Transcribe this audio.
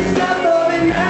Stop loving